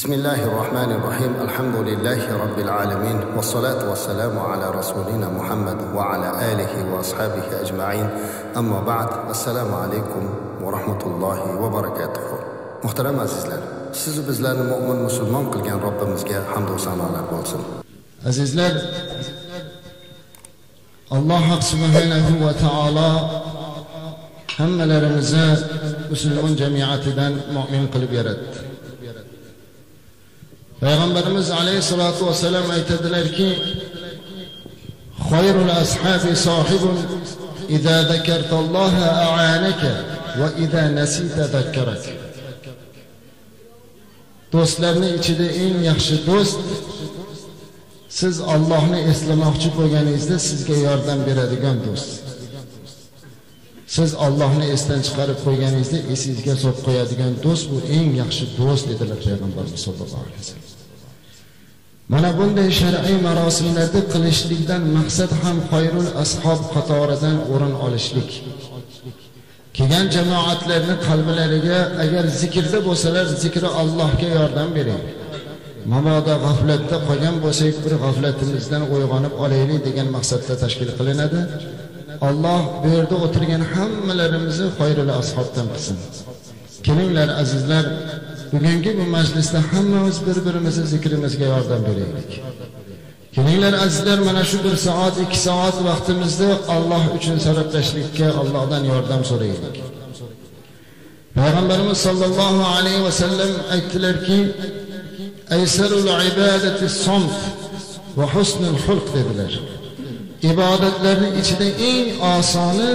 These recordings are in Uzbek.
بسم الله الرحمن الرحيم الحمد لله رب العالمين والصلاة والسلام على رسولنا محمد وعلى آله وأصحابه أجمعين أما بعد السلام عليكم ورحمة الله وبركاته محترم عزيزلر سيز بزلر مؤمن مسلمان قل جان رب مزجع حمد وسلام على بولسن عزيزلر الله سبحانه وتعالى هم لرمزات مسلمون جميعاتنا مؤمن قل بيرد payg'ambarimiz alayhissalotu vassalam aytadilarki xoyrul ashabi sohibun ida zakartalloha aanaka va ida nasita zakkarak. Do'stlarni ichida eng yaxshi do'st siz Allohni eslamoqchi bo'lganingizda sizga yordam beradigan do'st. Siz Allohni esdan chiqarib qo'yganingizda esingizga solib qo'yadigan do'st bu eng yaxshi do'st dedilar payg'ambarimiz sollallohu alayhi vasallam. Mana bunday shar'iy marosimlarni qilishlikdan maqsad ham xoyrul ashob qatoridan o'rin olishlik. Kelgan jamoatlarni qalblariga agar zikrda bo'lsalar zikri Allohga yordam bering. Mabodo g'aflatda qolgan bo'lsak bir g'aflatimizdan uyg'onib olaylik degan maqsadda tashkil qilinadi. Alloh bu yerda o'tirgan hammalarimizni xoyrul ashobdan qilsin. Kelinglar azizlar bugungi bu majlisda hammamiz bir birimizni zikrimizga yordam beraylik. Kelinglar azizlar mana shu bir soat ikki soat vaqtimizni Alloh uchun sarflashlikka Allohdan yordam so'raylik. Payg'ambarimiz sollallohu alayhi vasallam aytdilarki aysarul ibadati somt va husnul xulq dedilar. Ibodatlarni ichida eng osoni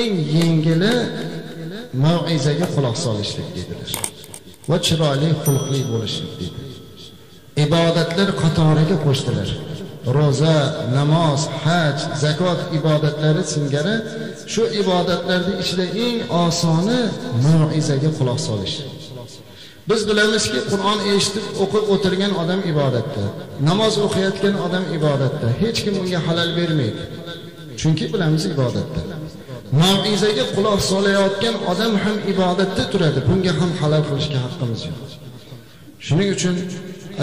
eng yengili mav'izaga quloq solishlik dedilar va chiroyli xulqli bo'lishlik ibodatlar qatoriga qo'shdilar. Ro'za namoz haj zakot ibodatlari singari shu ibodatlarni ichida eng osoni moizaga quloq solish. Biz bilamizki qur'on eshitib o'qib o'tirgan odam ibodatda namoz o'qiyotgan odam ibodatda hech kim unga halal bermaydi. Chunki bilamiz ibodatda. Mauizaga quloq solayotgan odam ham ibodatda turadi. Bunga ham halal qilishga haqqimiz yo'q. Shuning uchun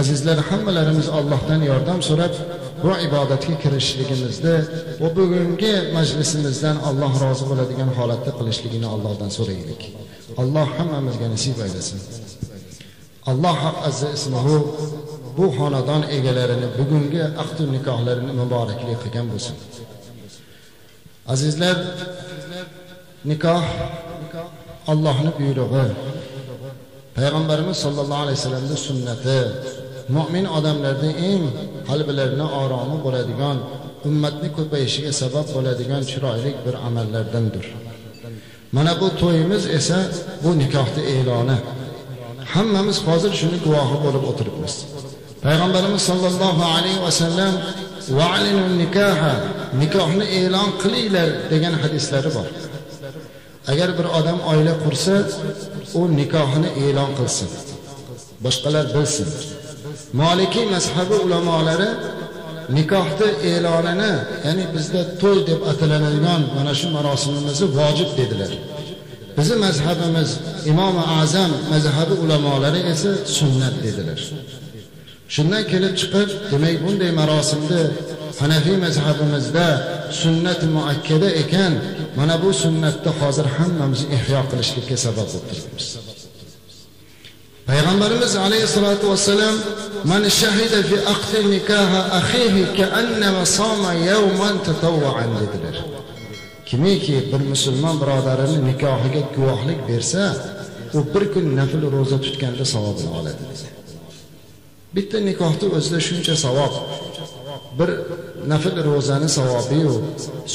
azizlar hammalarimiz Allohdan yordam so'rab bu ibodatga kirishligimizda va bugungi majlisimizdan Alloh rozi bo'ladigan holatda qilishligini Allohdan so'raylik. Alloh hammamizga nasib aylasin. Alloh haq azza ismihu bu xonadon egalarini bugungi ahdu nikohlarini muborakli qilgan bo'lsin. Azizlar nikoh Allohning buyrug'i. Payg'ambarimiz sollallohu alayhi vasallamning sunnati. Mo'min odamlarda eng qalblarini oromi bo'ladigan ummatni ko'payishiga sabab bo'ladigan chiroyli bir amallardandir. Mana bu to'yimiz esa bu nikohni e'loni. Hammamiz hozir shuni guvohi bo'lib o'tiribmiz. Payg'ambarimiz sollallohu alayhi vasallam nikoha nikohni e'lon qilinglar degan hadislari bor. Agar bir odam oila qursa u nikohini e'lon qilsin. Boshqalar bilsin. Molikiy mazhabi ulamolari nikohni e'lonini ya'ni bizda to'y deb ataladigan mana shu marosimimizni vojib dedilar. Bizni mazhabimiz imomi azam mazhabi ulamolari esa sunnat dedilar. Shundan kelib chiqib demak bunday marosimni hanafiy mazhabimizda sunnat muakkada ekan mana bu sunnatni hozir hammamiz ihyo qilishlikka sabab bo'lib turibmiz. Payg'ambarimiz alayhissalotu vassalam man shahida fi aqdi nikaha akhihi ka'annama soma yawman tatawwa'an dedilar. Kimiki bir musulmon birodarini nikohiga guvohlik bersa u bir kun nafl ro'za tutganda savobini oladi bitta nikohni o'zida shuncha savob bir nafl ro'zani savobiyu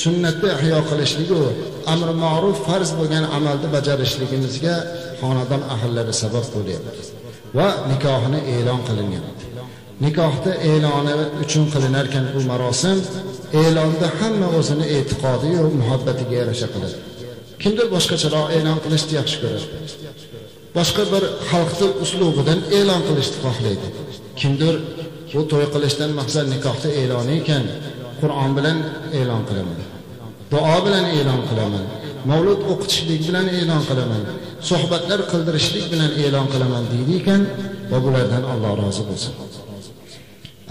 sunnatni ihyo qilishligi amri ma'ruf farz bo'lgan amalni bajarishligimizga xonadon ahllari sabab bo'lyapti va nikohini e'lon qilinyapti. Nikohni e'loni uchun qilinarkan bu marosim e'londa hamma o'zini e'tiqodiyu muhabbatiga yarasha qiladi. Kimdir boshqacharoq e'lon qilishni yaxshi ko'radi. Boshqa bir xalqni uslubidan e'lon qilishni xohlaydi. Kimdir bu to'y qilishdan maqsad nikohni e'loni ekan. Qur'on bilan e'lon qilaman. Duo bilan e'lon qilaman. Mavlud o'qitishlik bilan e'lon qilaman. Suhbatlar qildirishlik bilan e'lon qilaman deydi ekan va bulardan Alloh rozi bo'lsin.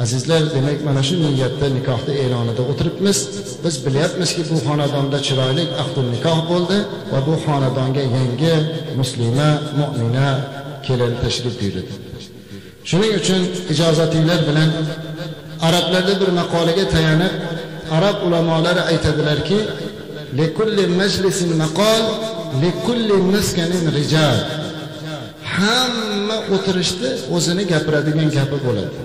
Azizlar demak mana shu niyatda nikohni e'lonida o'tiribmiz. Biz bilyapmizki bu xonadonda chiroyli ahdul nikoh bo'ldi va bu xonadonga yangi muslima mo'mina kelin tashrif buyurdi. Shuning uchun ijozatinglar bilan arablarda bir maqolaga tayanib arab ulamolari aytadilarki likulli majlisin maqol likulli maskanin rijal. Hamma o'tirishda o'zini gapiradigan gapi bo'ladi.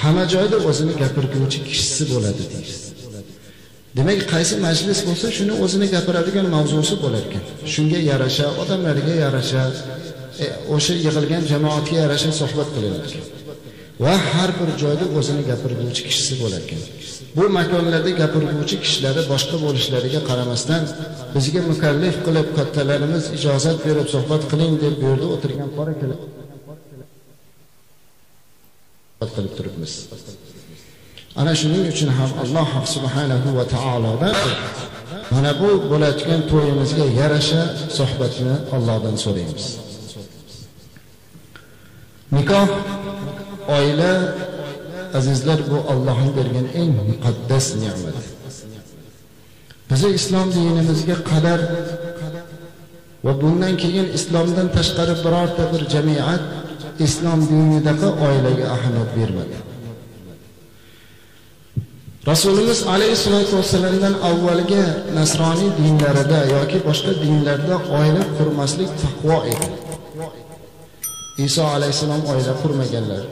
Hamma joyda o'zini gapirguvchi kishisi bo'ladi deydi. Demak qaysi majlis bo'lsa shuni o'zini gapiradigan mavzusi bo'lar ekan shunga yarasha odamlarga yarasha E, o'sha yig'ilgan jamoatga yarasha suhbat qilinar ekan va har bir joyda o'zini gapirguvchi kishisi bo'lar ekan bu makonlarda gapirguvchi kishilari boshqa bo'lishlariga qaramasdan bizga mukallif qilib kattalarimiz ijozat berib suhbat qiling deb bu yerda o'tirgan qora qilib turibmiz. Ana shuning uchun ham alloh subhanahu va taolodan mana bu bo'layotgan to'yimizga yarasha suhbatni Allohdan so'raymiz. Nikoh oila azizlar bu Allohning bergan eng muqaddas ne'mat bizni islom dinimizga qadar va bundan keyin islomdan tashqari birorta bir jamiyat islom dinidagi oilaga ahamiyat bermadi. Rasulimiz alayhissalotu vassalamdan avvalgi nasroniy dinlarida yoki boshqa dinlarda oila qurmaslik taqvo edi. Iso alayhissalom oila qurmaganlar.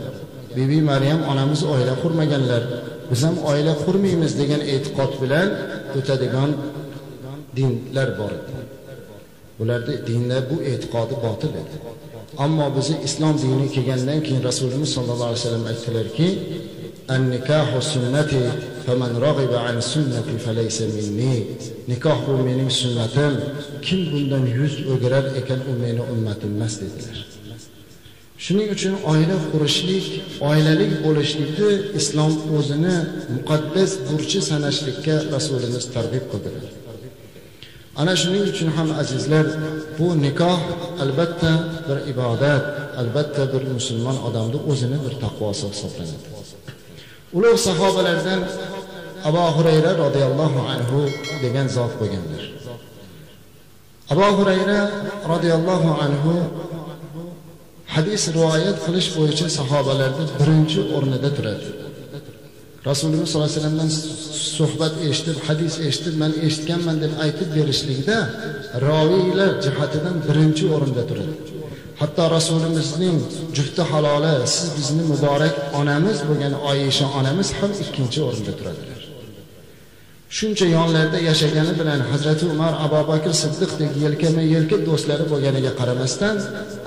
Bibi maryam onamiz oila qurmaganlar. Biz ham oila qurmaymiz degan e'tiqod bilan o'tadigan dinlar bor. Edi bularni dinlar bu e'tiqodi botil edi. Ammo bizni islom dini kelgandan keyin rasulimiz sollallohu alayhi vasallam aytdilarki annikahu sunnati faman rag'iba an sunnati falaysa minni. Nikoh bu mening sunnatim. Kim bundan yuz o'girar ekan u meni ummatim emas dedilar. Shuning uchun oila qurishlik oilalik bo'lishlikni islom o'zini muqaddas burchi sanashlikka rasulimiz targ'ib qildilar. Ana shuning uchun ham azizlar bu nikoh albatta bir ibodat albatta bir musulmon odamni o'zini bir taqvosi hisoblanadi. Ulug' sahobalardan abu hurayra roziyallohu anhu degan zot bo'lganlar. Abu hurayra roziyallohu anhu hadis rivoyat qilish bo'yicha sahobalarni birinchi o'rnida turadi. Rasululloh sollallohu alayhi vasallamdan suhbat eshitib hadis eshitib man eshitganman deb aytib berishlikda roviylar jihatidan birinchi o'rinda turadi. Hatto rasulimizning jufti haloli siz bizni muborak onamiz bo'lgan oyisha onamiz ham ikkinchi o'rinda turadilar shuncha yonlarda yashagani bilan hazrati umar abu bakr siddiqdek yelkama yelka do'stlari bo'lganiga qaramasdan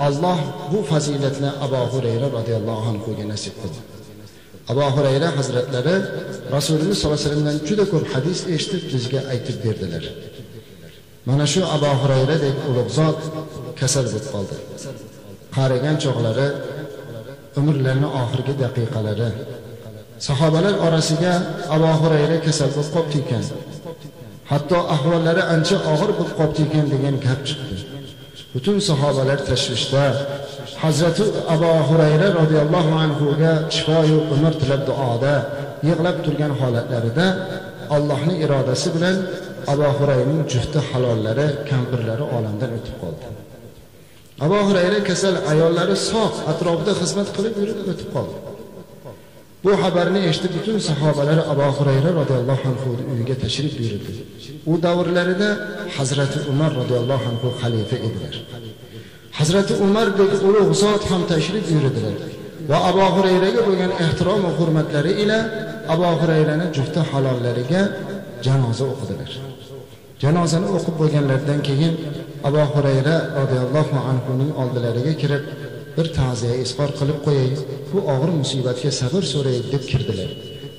alloh bu fazilatni abu hurayra roziyallohu anhuga nasib qildi. Abu hurayra hazratlari rasulimiz sollallohu alayhi vasallamdan juda ko'p hadis eshitib bizga aytib berdilar. Mana shu abu hurayradek ulug' zot kasal bo'lib qoldi. Qarigan chog'lari umrlarini oxirgi daqiqalari sahobalar orasiga abu hurayra kasal bo'lib qolibdi ekan hatto ahvollari ancha og'ir bo'lib qolibdi ekan degan gap chiqdi. Butun sahobalar tashvishda hazrati abu hurayra roziyallohu anhuga shifoyu umr tilab duoda yig'lab turgan holatlarida allohning irodasi bilan abu hurayraning jufti halollari kampirlari olamdan o'tib qoldi. Abu hurayra kasal ayollari sog' atrofida xizmat qilib yurib o'tib qoldi. Bu xabarni eshitib butun sahobalar abu hurayra roziyallohu anhu uyiga tashrif buyurdi u davrlarida hazrati umar roziyallohu anhu xalifa edilar hazrati umardek ulug' zot ham tashrif buyurdilar va abu hurayraga bo'lgan ehtirom va hurmatlari ila abu hurayrani jufti halollariga janoza o'qidilar janozani o'qib bo'lganlaridan keyin abu hurayra roziyallohu anhuning oldilariga kirib bir ta'ziya izhor qilib qo'yay bu og'ir musibatga sabr so'raylik deb kirdilar.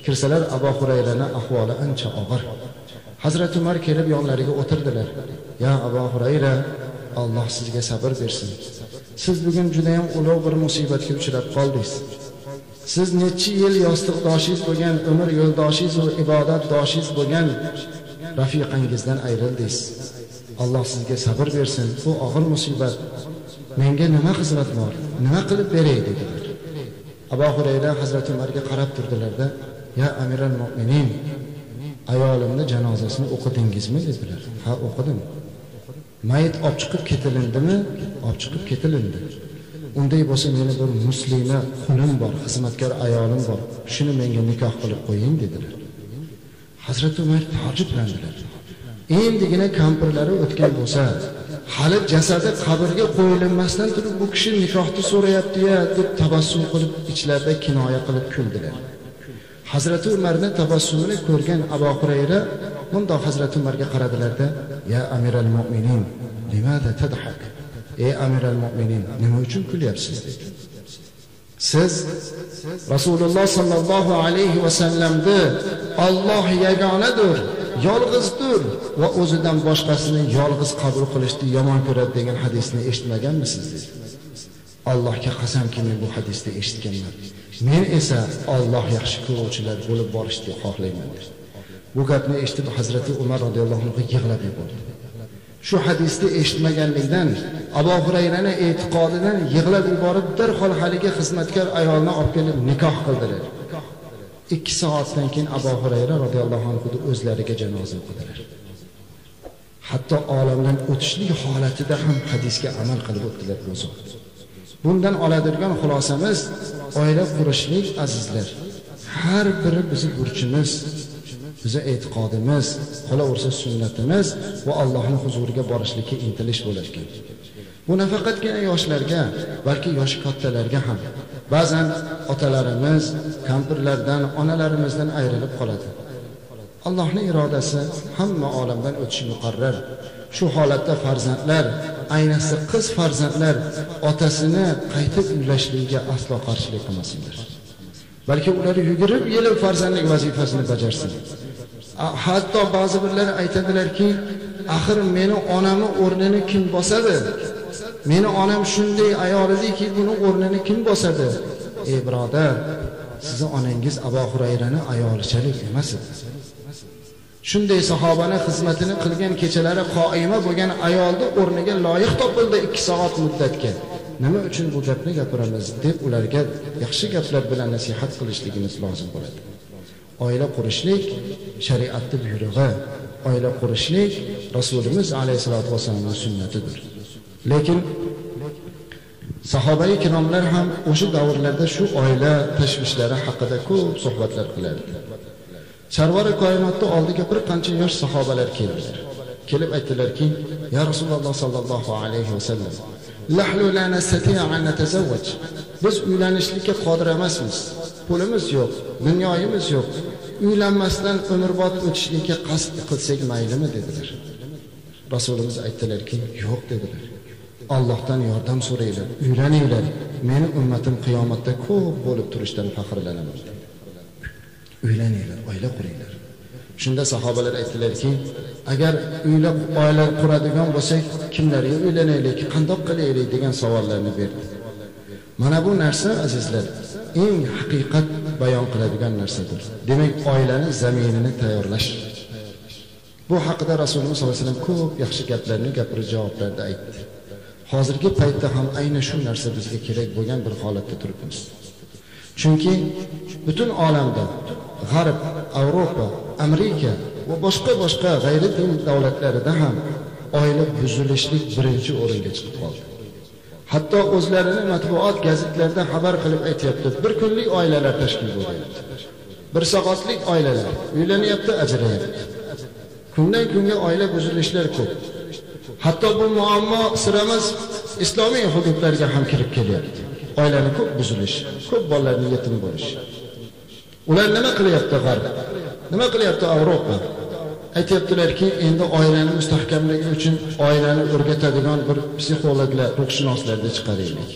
Kirsalar abu hurayrani ahvoli ancha og'ir. Hazrati umar kelib yonlariga o'tirdilar. Ya abu hurayra alloh sizga sabr bersin. Siz bugun judayam ulug' bir musibatga uchrab qoldingiz. Siz necha yil yostiqdoshingiz bo'lgan umr yo'ldoshingiz va ibodatdoshingiz bo'lgan rafiqangizdan ayrildingiz. Alloh sizga sabr bersin. Bu og'ir musibat. Menga nima xizmat bor? Nima qilib beray dedilar abu hurayra hazrati umarga qarab turdilarda ya amiral mo'minin ayolimni janozasini o'qidingizmi? dedilar. Ha o'qidim. Mayit olib chiqib ketilindimi? Olib chiqib ketilindi. Unday bo'lsa meni bir muslima qulim bor xizmatkor ayolim bor shuni menga nikoh qilib qo'ying dedilar. Hazrati umar taajjublandilar. Endigina kampirlari o'tgan bo'lsa hali jasadi qabrga qo'yilmasdan turib bu kishi nikohni so'rayapti-ya deb tabassum qilib ichlarida kinoya qilib kuldilar. Hazrati umarni tabassumini ko'rgan abu hurayra mundoq hazrati umarga qaradilarda ya amiral mo'minin limada tadhak? Ey amiral mo'minin nima uchun kulyapsiz? Dedi siz rasululloh sollallohu alayhi vasallamni olloh yagonadir yolg'izdir. Va o'zidan boshqasini yolg'iz qabul qilishni yomon ko'radi degan hadisni eshitmaganmisiz? Dedi allohga qasamki men bu hadisni eshitganman. Men esa olloh yaxshi ko'ruvchilar bo'lib borishni xohlayman. Dedi bu gapni eshitib hazrati umar roziyallohu anhu yig'lab yubordi shu hadisni eshitmaganlikdan abu hurayrani e'tiqodidan yig'lab yuborib darhol haligi xizmatkor ayolni olib kelib nikoh qildilar ikki soatdan keyin abu hurayra roziyallohu anhuni o'zlariga janoza o'qidilar. Hatto olamdan o'tishlik holatida ham hadisga amal qilib o'tdilar bu zot. Bundan oladigan xulosamiz oila qurishlik azizlar har biri bizni burchimiz bizni e'tiqodimiz qolaversa sunnatimiz va allohni huzuriga borishlikka intilish bo'larkan. Bu nafaqatgina yoshlarga balki yoshi kattalarga ham ba'zan otalarimiz kampirlardan onalarimizdan ayrilib qoladi. Allohni irodasi hamma olamdan o'tishi muqarrar. Shu holatda farzandlar ayniqsa qiz farzandlar otasini qaytib uylashligiga aslo qarshilik qilmasinlar. Balki ular yugurib yelib farzandlik vazifasini bajarsin. Hatto ba'zi birlar aytadilarki axir meni onamni o'rnini kim bosadi? Meni onam shunday ayol ediki buni o'rnini kim bosadi? Ey birodar sizni onangiz abu hurayrani ayolichalik emas edi. Shunday sahobani xizmatini qilgan kechalari qoima bo'lgan ayolni o'rniga loyiq topildi ikki soat muddatga. Nima uchun bu gapni gapiramiz deb ularga yaxshi gaplar bilan nasihat qilishligimiz lozim bo'ladi. Oila qurishlik shariatni buyrug'i oila qurishlik rasulimiz alayhissalotu vassalomni sunnatidir. Lekin sahobai ikromlar ham o'sha davrlarda shu oila tashvishlari haqida ko'p suhbatlar qilardi sarvari koinotni oldiga bir qancha yosh sahobalar keldilar kelib aytdilarki ya rasululloh sollallohu alayhi vasallam biz uylanishlikka qodir emasmiz. Pulimiz yo'q dunyoyimiz yo'q. Uylanmasdan umrbod o'tishlikka qasd qilsak maylimi? dedilar. Rasulimiz aytdilarki yo'q dedilar. Allohdan yordam so'ranglar uylaninglar. Meni ummatim qiyomatda ko'p bo'lib turishdan faxrlanaman uylaninglar oila quringlar. Shunda sahobalar aytdilarki agar uylab oila quradigan bo'lsak kimlarga uylanaylik qandoq qilaylik degan savollarni berdi. Mana bu narsa azizlar eng haqiqat bayon qiladigan narsadir. Demak oilani zaminini tayyorlash. Bu haqida rasululloh sollallohu alayhi vasallam ko'p yaxshi gaplarni gapirib javoblarda aytdi. Hozirgi paytda ham aynan shu narsa bizga kerak bo'lgan bir holatda turibmiz. Chunki butun olamda g'arb yevropa amerika va boshqa boshqa g'ayri din davlatlarida ham oila buzilishlik birinchi o'ringa chiqib qoldi. Hatto o'zlarini matbuot gazetlarda xabar qilib aytyapti bir kunlik oilalar tashkil bo'lyapti. Bir soatlik oilalar uylanyapti ajrayapti. Kundan kunga oila buzilishlar ko'p. Hatto bu muammo siramiz islomiy hududlarga ham kirib kelyapti. Oilani ko'p buzilish ko'p bolalarni yetim bo'lish. Ular nima qilyapti g'arb? Nima qilyapti yevropa aytyaptilarki endi oilani mustahkamligi uchun oilani o'rgatadigan bir psixologlar ruhshunoslarni chiqaraylik.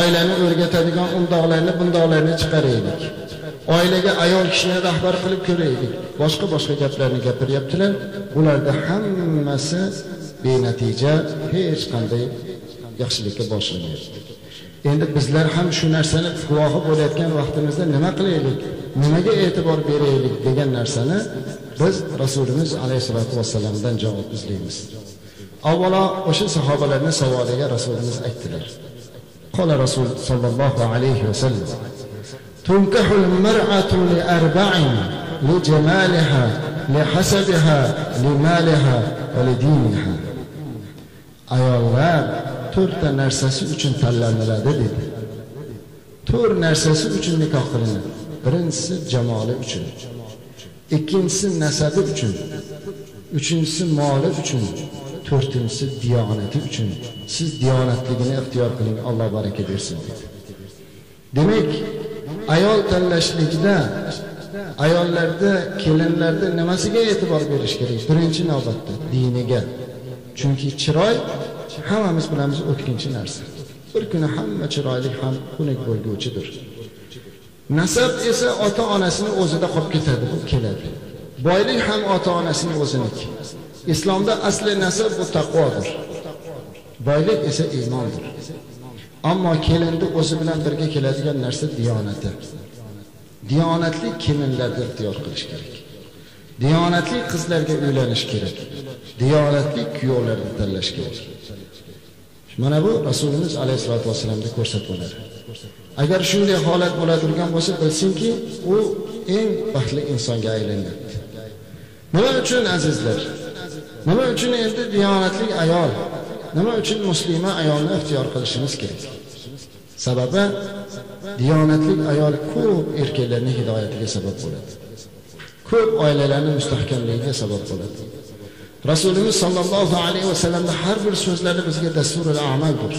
Oilani o'rgatadigan undoqlarni bundoqlarni chiqaraylik. Oilaga ayol kishini rahbar qilib ko'raylik. Boshqa boshqa gaplarni gapiryaptilar. Bularda hammasi benatija hech qanday yaxshilikka boshlamayapti endi bizlar ham shu narsani guvohi bo'layotgan vaqtimizda nima qilaylik nimaga e'tibor beraylik degan narsani biz rasulimiz alayhissalotu vassalamdan javob izlaymiz avvalo o'sha sahobalarning savoliga rasulimiz aytdilar qola rasul sollallohu alayhi vasallam تنكح المرأة لأربع لجمالها لحسبها لمالها ولدينها ayollar to'rtta narsasi uchun tanlaniladi dedi. To'rt narsasi uchun nikoh qilinadi. Birinchisi jamoli uchun ikkinchisi nasabi uchun uchinchisi moli uchun to'rtinchisi diyonati uchun. Siz diyonatligini ixtiyor qiling. Alloh baraka bersin dedi. Demak ayol tanlashlikda ayollarda kelinlarda nimasiga e'tibor berish kerak? Birinchi navbatda diniga. Chunki chiroy hammamiz bilamiz o'tkinchi narsa. Bir kuni hamma chiroyli ham xunuk bo'lguvchidir. Nasab esa ota onasini o'zida qolib ketadi bu keladi. Boylik ham ota onasini o'ziniki. Islomda asli nasab bu taqvodir. Boylik esa iymondir. Ammo kelinni o'zi bilan birga keladigan narsa diyonati. Diyonatli kelinlarni ixtiyor qilish kerak. Diyonatli qizlarga uylanish kerak. Diyonatli kuyovlarni tanlash kerak. Mana bu rasulimiz alayhissalotu vassalamda ko'rsatmalari agar shunday holat bo'laturgan bo'lsa bilsinki u eng baxtli insonga aylanyapti nima uchun azizlar? Nima uchun endi diyonatli ayol nima uchun muslima ayolni ixtiyor qilishimiz kerak? Sababi diyonatli ayol ko'p erkaklarni hidoyatiga sabab bo'ladi. Ko'p oilalarni mustahkamligiga sabab bo'ladi. Rasulimiz sollallohu alayhi vasallamni har bir so'zlari bizga dasturul amaldir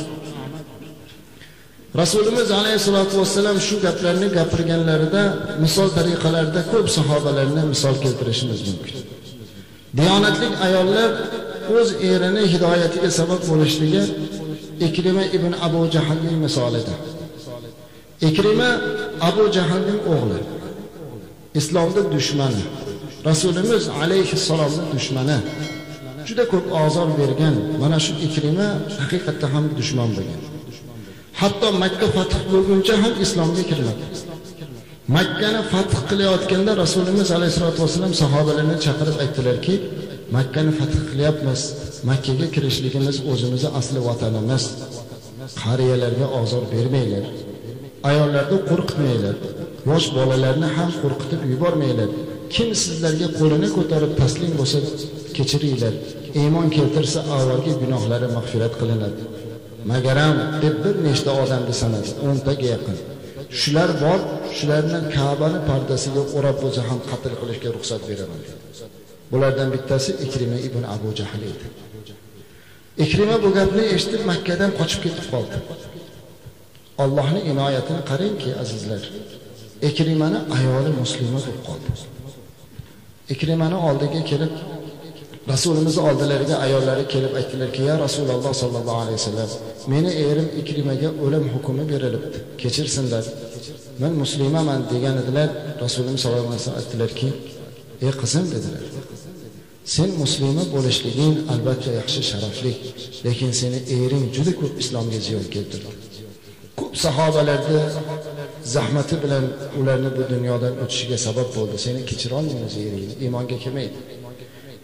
rasulimiz alayhissalotu vassalam shu gaplarni gapirganlarida misol tariqalarida ko'p sahobalarni misol keltirishimiz mumkin. Diyonatli ayollar o'z erini hidoyatiga sabab bo'lishligi ikrima ibn abu jahlning misolida. Ikrima abu jahlning o'g'li. Islomda dushmani. Rasulimiz alayhissalomni dushmani. Juda ko'p ozor bergan mana shu ikrima haqiqatda ham dushman bo'lgan. Hatto makka fath bo'lguncha ham islomga kirmadi. Makkani fath qilayotganda rasulimiz alayhissalotu vassalam sahobalarni chaqirib aytdilarki makkani fath qilyapmiz. Makkaga kirishligimiz o'zimizni asli vatanimiz. Qariyalarga ozor bermanglar. Ayollarni qo'rqitmanglar. Yosh bolalarni ham qo'rqitib yubormanglar. Kim sizlarga qo'lini ko'tarib taslim bo'lsa kechiringlar. Iymon keltirsa avvalgi gunohlari mag'firat qilinadi. Magaram deb bir nechta odamni sanadi o'ntaga yaqin. Shular bor shularni kabani pardasiga o'rab bo'lsa ham qatl qilishga ruxsat beraman. Bulardan bittasi ikrima ibn abu jahl edi. Ikrima bu gapni eshitib makkadan qochib ketib qoldi. Allohni inoyatini qarangki azizlar. Ikrimani ayoli muslima bo'lib qoldi. Ikrimani oldiga kelib rasulimizni oldilariga ayollari kelib aytdilarki ya rasululloh sollallohu alayhi vasallam meni erim ikrimaga o'lim hukmi berilibdi. Kechirsinlar. Men muslimaman degan edilar. Rasulimiz sallallohu alayhi vasallam aytdilarki ey qizim dedilar. Sen muslima bo'lishliging albatta yaxshi sharafli lekin seni ering juda ko'p islomga ziyon keltirdi. Ko'p sahobalarni zahmati bilan ularni bu dunyodan o'tishiga sabab bo'ldi. Seni kechirolmaymiz yeringni iymonga kelmaydi.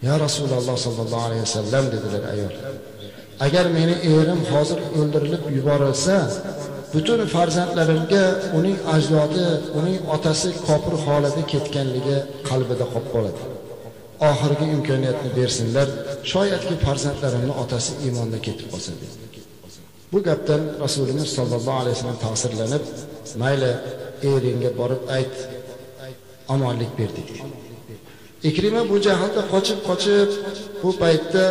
Ya rasululloh sollallohu alayhi vasallam dedilar ayol. Agar meni erim hozir o'ldirilib yuborilsa butun farzandlarimga uning ajdodi uning otasi kofir holida ketganligi qalbida qolib qoladi. Oxirgi imkoniyatni bersinlar shoyatki farzandlarimni otasi iymonda ketib qolsa dedi. Bu gapdan rasulimiz sollallohu alayhi vasallam ta'sirlanib mayli eringga borib ayt. Omonlik berdik ikrima bu jahlda qochib qochib bu paytda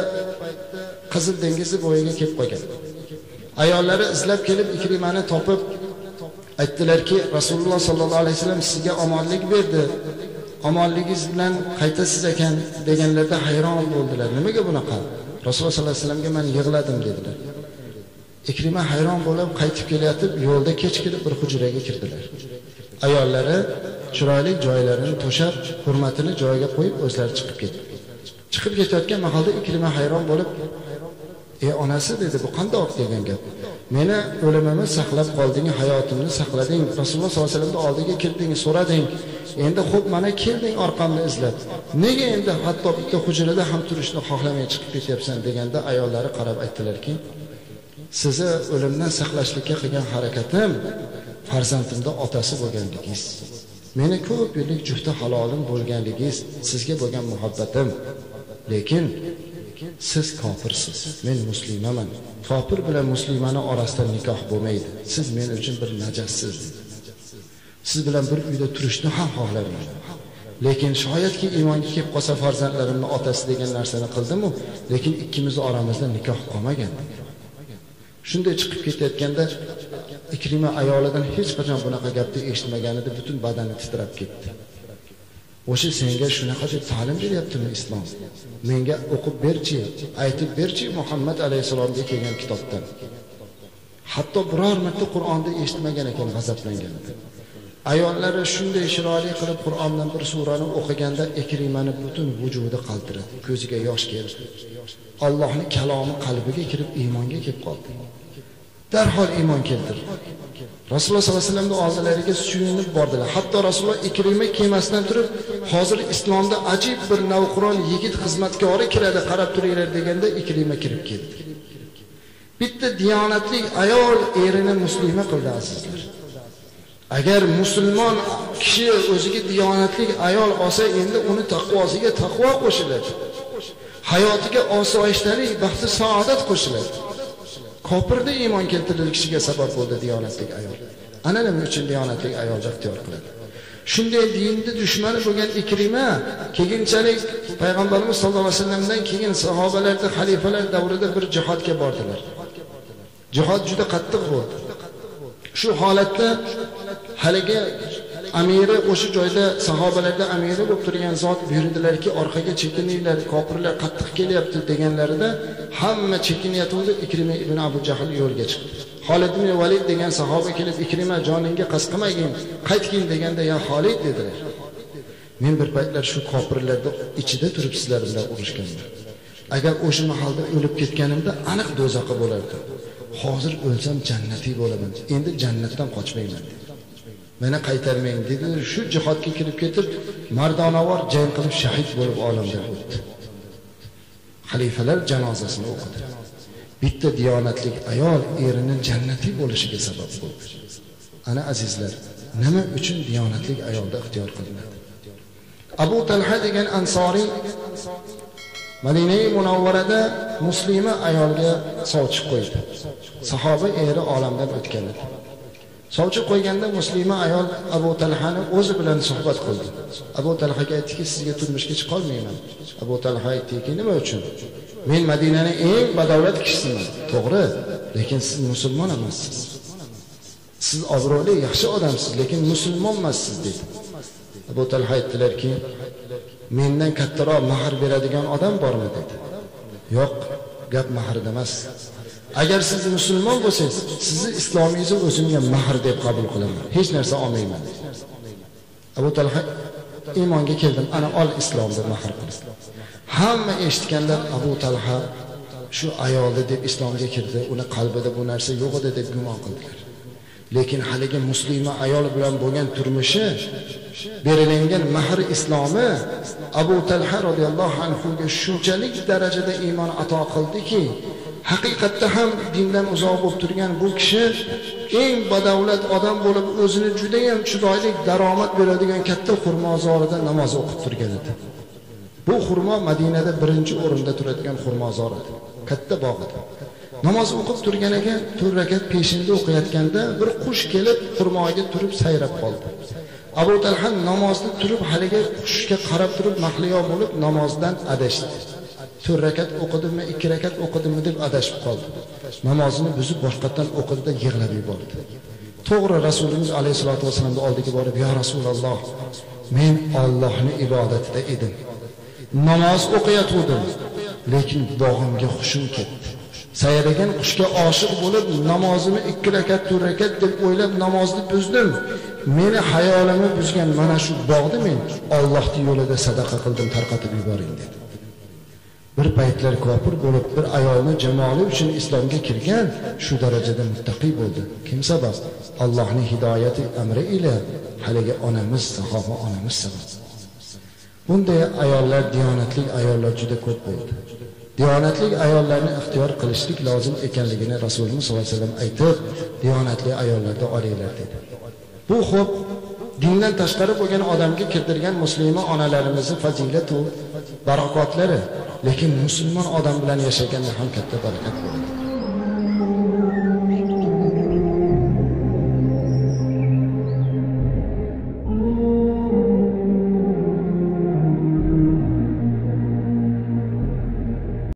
qizil dengizi bo'yiga kelib qolgan. Ayollari izlab kelib ikrimani topib aytdilarki rasululloh sollallohu alayhi vasallam sizga omonlik berdi. Omonligingiz bilan qaytasiz ekan deganlarida hayron bo'ldilar. Nimaga bunaqa? Rasululloh sollallohu alayhi vasallamga man yig'ladim dedilar. Ikrima hayron bo'lib qaytib kelayotib yo'lda kech kelib bir hujraga kirdilar. Ayollari chiroyli joylarini to'shab hurmatini joyiga qo'yib o'zlari chiqib ketdi. Chiqib ketayotgan mahalda ikrima hayron bo'lib ey onasi dedi bu qandoq degan gap? Meni o'limimni saqlab qolding hayotimni saqlading rasululloh sollallohu alayhi vasallamni oldiga kirding so'rading. Endi xo'p mana kelding orqamni izlab. Nega endi hatto bitta hujrada ham turishni xohlamay chiqib ketyapsan? deganda ayollari qarab aytdilarki sizni o'limdan saqlashlikka qilgan harakatim farzandimni otasi bo'lganligingiz. Meni ko'p yillik jufti halolim bo'lganligingiz sizga bo'lgan muhabbatim. Lekin siz kofirsiz. Men muslimaman. Kofir bilan muslimani orasida nikoh bo'lmaydi. Siz men uchun bir najassiz. Siz bilan bir uyda turishni ham xohlamayman. Lekin shoyatki iymonga kelib qolsa farzandlarimni otasi degan narsani qildimu lekin ikkimizni oramizda nikoh qolmagan. Shunday chiqib ketayotganda ikrima ayolidan hech qachon bunaqa gapni eshitmagan edi butun badani titrab ketdi. O'sha senga shunaqa deb ta'lim beryaptimi islom? Menga o'qib berchi aytib berchi muhammad alayhissalomga kelgan kitobdan. Hatto biror marta qur'onni eshitmagan ekan g'azablanganda ayollari shunday chiroyli qilib qur'ondan bir surani o'qiganda ikrimani butun vujudi qaltiradi ko'ziga yosh keldi. Allohni kalomi qalbiga kirib iymonga kelib qoldi. Darhol iymon keltir. Rasululloh sollallohu alayhi vasallamni oldilariga suyunib bordilar. Hatto rasululloh ikrima kemasidan turib hozir islomda ajib bir navqiron yigit xizmatkori kiradi qarab turinglar deganda ikrima kirib keldi bitta diyonatli ayol erini muslima qildi azizlar. Agar musulmon kishi o'ziga diyonatli ayol olsa endi uni taqvosiga taqvo qo'shiladi. Hayotiga osoyishtalik baxti saodat qo'shiladi. Kofirda iymon keltirilishiga sabab bo'ldi diyonatlik ayol. Ana nima uchun diyonatlik ayolni ixtiyor qiladi? Shunday dinni dushmani bo'lgan ikrima keyinchalik payg'ambarimiz sallallohu alayhi vasallamdan keyin sahobalarni xalifalar davrida bir jihodga bordilar. Jihod juda qattiq bo'ldi. Shu holatda haligi amiri o'sha joyda sahobalarda amiri bo'lib turgan zot buyurdilarki orqaga chekininglar kofirlar qattiq kelyapti deganlarida hamma chekinayotganda ikrima ibn abu jahl yo'lga chiqdi Xolid ibn Valid degan sahoba kelib Ikrima joningga qasd qilmagin, qaytgin deganda ya Xolid dedilar. Men bir paytlar shu kofirlarni ichida turib sizlar bilan urushganman. Agar o'sha mahalda o'lib ketganimda aniq do'zaxi bo'lardi. Hozir o'lsam jannatiy bo'laman. Endi jannatdan qochmayman. Meni qaytarmang dedi. Shu jihodga kirib ketib, mardonavor jang qilib shahid bo'lib olamdan o'tdi. Xalifalar janozasini o'qidi. bitta diyonatli ayol erini jannatiy bo'lishiga sabab bo'ldi ana azizlar nima uchun diyonatli ayolda ixtiyor qilinadi abu talha degan ansoriy madinai munavvarada muslima ayolga sovchi qo'ydi sahoba eri olamdan o'tgan edi sovchi qo'yganda muslima ayol abu talhani o'zi bilan suhbat qildi. Abu talhaga aytdiki sizga turmushga chiqolmayman abu talha aytdiki nima uchun? Men madinani eng badavlat kishisiman. To'g'ri lekin siz musulmon emassiz. Siz obro'li yaxshi odamsiz lekin musulmon emassiz dedi. Abu talha aytdilarki mendan kattaroq mahr beradigan odam bormi dedi. Yo'q gap mahrda emas. Agar siz musulmon bo'lsangiz sizni islomingizni o'zimga mahr deb qabul qilaman. Hech narsa olmayman. Abu talha iymonga keldim. Ana ol islomni mahr qil hamma eshitganda abu talha shu ayolni deb islomga kirdi. Uni qalbida bu narsa yo'q edi deb gumon qildilar. Lekin haligi muslima ayol bilan bo'lgan turmushi berilingan mahr islomi abu talha roziyallohu anhuga shunchalik darajada iymon ato qildiki haqiqatda ham dindan uzoq bo'lib turgan bu kishi eng badavlat odam bo'lib o'zini judayam chiroyli daromad beradigan katta xurmozorida namoz o'qib turgan edi. Bu xurmo madinada birinchi o'rinda turadigan xurmozor edi. Katta bog' edi. Namoz o'qib turgan ekan to'rt rakat peshinda o'qiyotganda bir qush kelib xurmoga turib sayrab qoldi. Abu talhan namozni turib haligi qushga qarab turib mahliyo bo'lib namozdan adashdi. To'rt rakat o'qidimmi ikki rakat o'qidimmi deb adashib qoldi namozini buzib boshqatdan o'qidida yig'lab yubordi to'g'ri rasulimiz alayhissalotu vassalomni oldiga borib yo rasululloh men ollohni ibodatida edim. Namoz o'qiyotgandim lekin bog'imga hushim ketdi. Sayragan qushga oshiq bo'lib namozimni ikki rakat to'rt rakat deb o'ylab namozni buzdim. Meni hayolimni buzgan mana shu bog'ni men ollohni yo'lida sadaqa qildim tarqatib yuboring dedi. Bir paytlar kofir bo'lib bir ayolni jamoli uchun islomga kirgan shu darajada muttaqiy bo'ldi. Kim sabab allohni hidoyati amri ila haligi onamiz sahoba onamiz sabab. Bunday ayollar diyonatli ayollar juda ko'p bo'ldi. Diyonatli ayollarni ixtiyor qilishlik lozim ekanligini rasulimiz sollallohu alayhi vasallam aytib diyonatli ayollarni olinglar dedi. Bu xo'p dindan tashqari bo'lgan odamga kirdirgan musulmon onalarimizni fazilatu barokotlari lekin musulmon odam bilan yashaganda ham katta barakat bo'ladi.